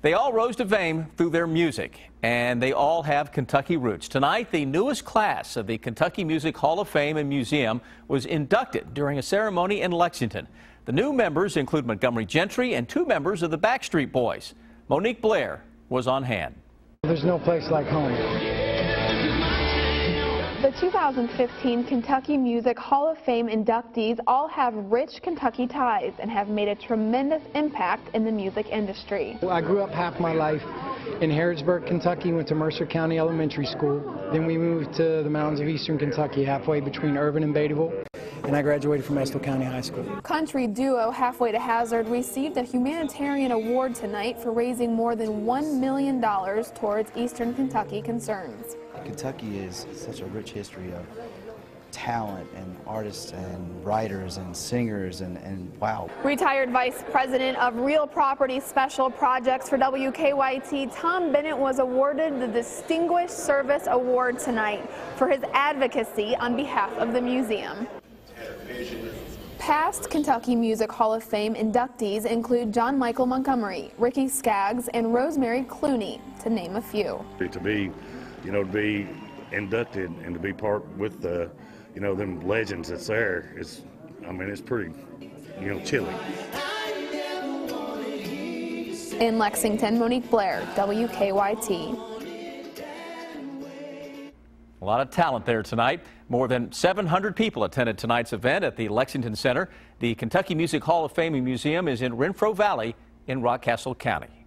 They all rose to fame through their music, and they all have Kentucky roots. Tonight, the newest class of the Kentucky Music Hall of Fame and Museum was inducted during a ceremony in Lexington. The new members include Montgomery Gentry and two members of the Backstreet Boys. Monique Blair was on hand. There's no place like home. The 2015 Kentucky Music Hall of Fame inductees all have rich Kentucky ties and have made a tremendous impact in the music industry. I grew up half my life in Harrodsburg, Kentucky, went to Mercer County Elementary School. Then we moved to the mountains of eastern Kentucky, halfway between Irvine and Beattyville. And I graduated from Estill County High School. Country duo Halfway to Hazard received a humanitarian award tonight for raising more than $1 million towards eastern Kentucky concerns. Kentucky is such a rich history of talent and artists and writers and singers and, and wow. Retired Vice President of Real Property Special Projects for WKYT, Tom Bennett was awarded the Distinguished Service Award tonight for his advocacy on behalf of the museum. Past Kentucky Music Hall of Fame inductees include John Michael Montgomery, Ricky Skaggs, and Rosemary Clooney, to name a few. To be, you know, to be inducted and to be part with the, you know, them legends that's there is, I mean, it's pretty, you know, chilling. In Lexington, Monique Blair, WKYT. A lot of talent there tonight. More than 700 people attended tonight's event at the Lexington Center. The Kentucky Music Hall of Fame and Museum is in Renfro Valley in Rockcastle County.